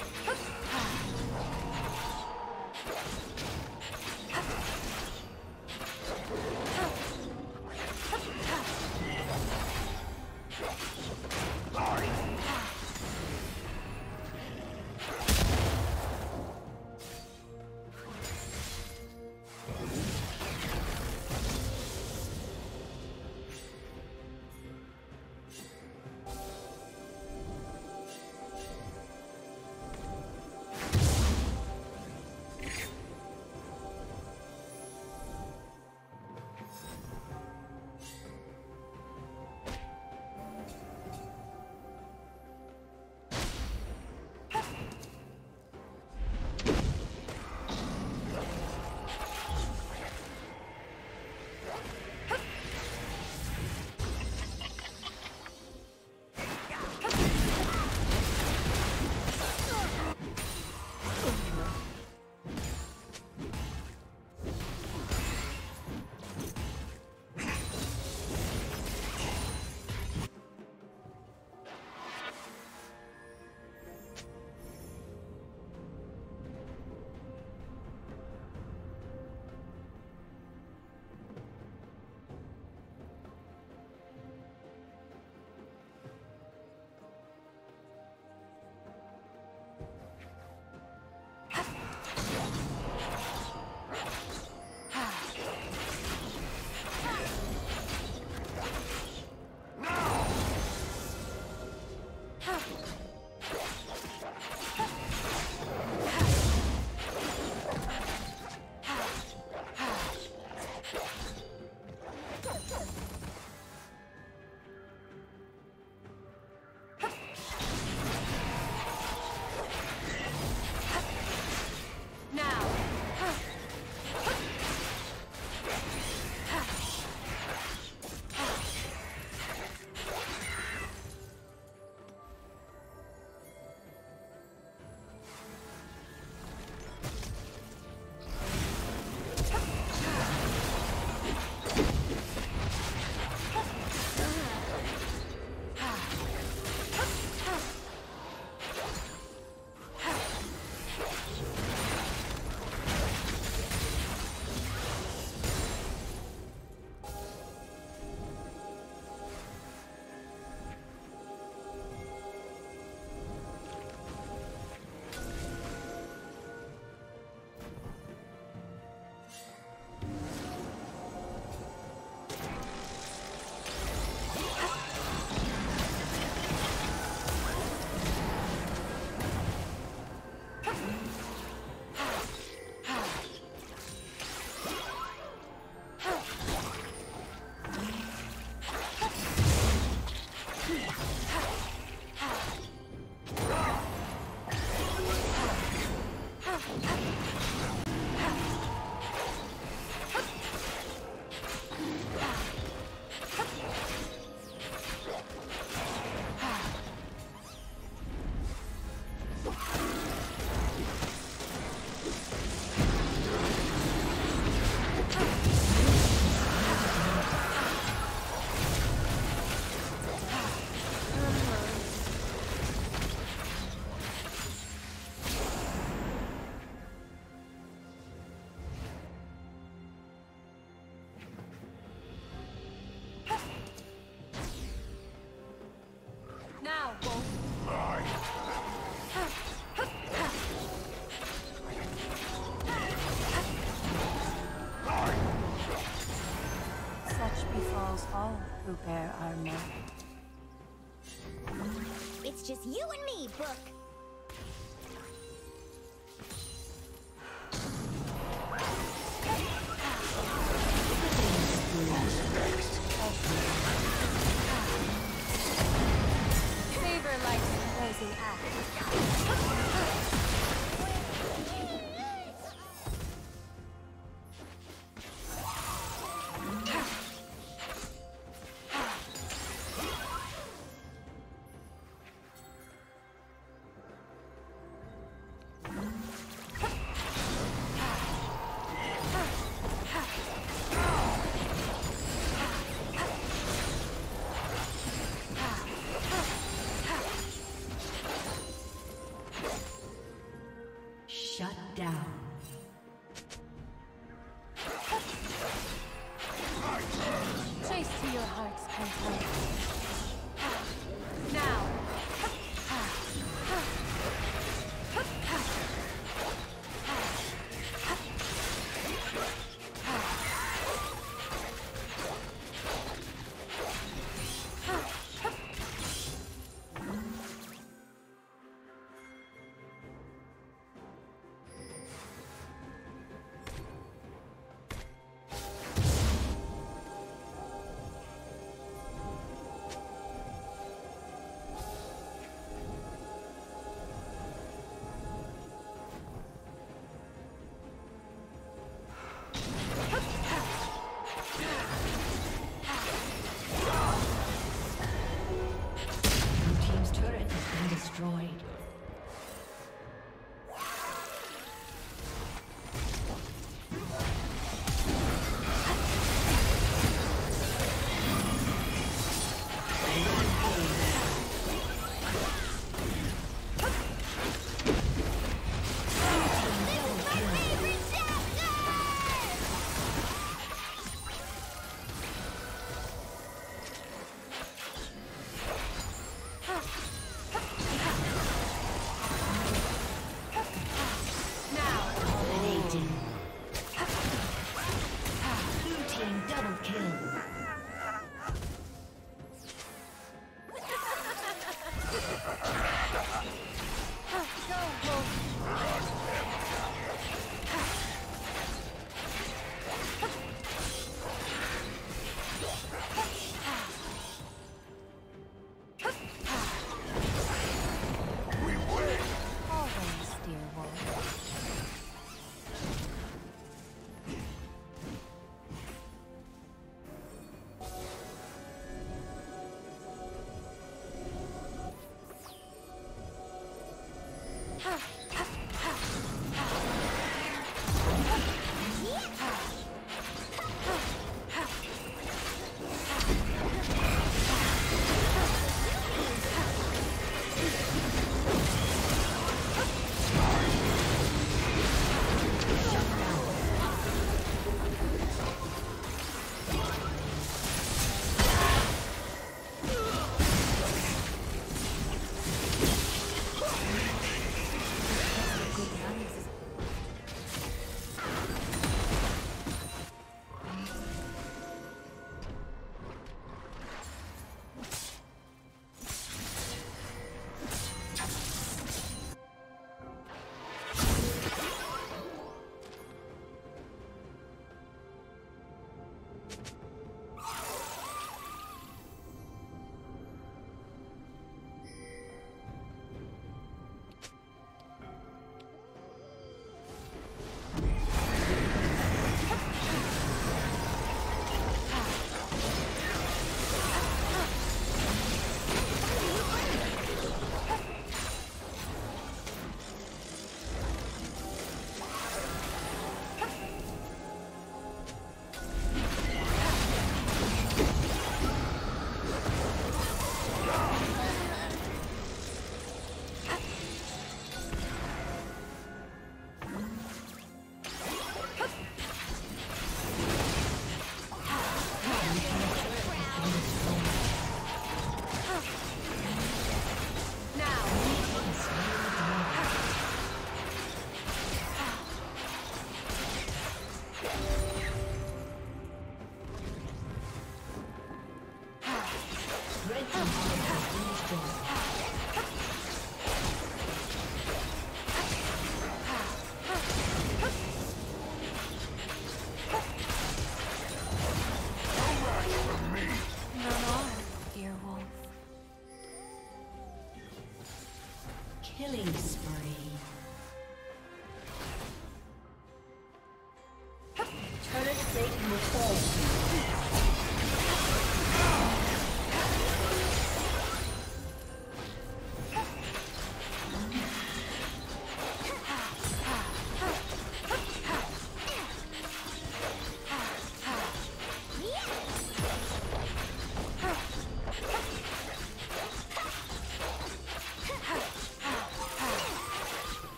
Hup! Who bear our. It's just you and me, Book. Favor life's closing act.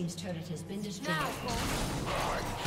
Team's turret has been destroyed. Now,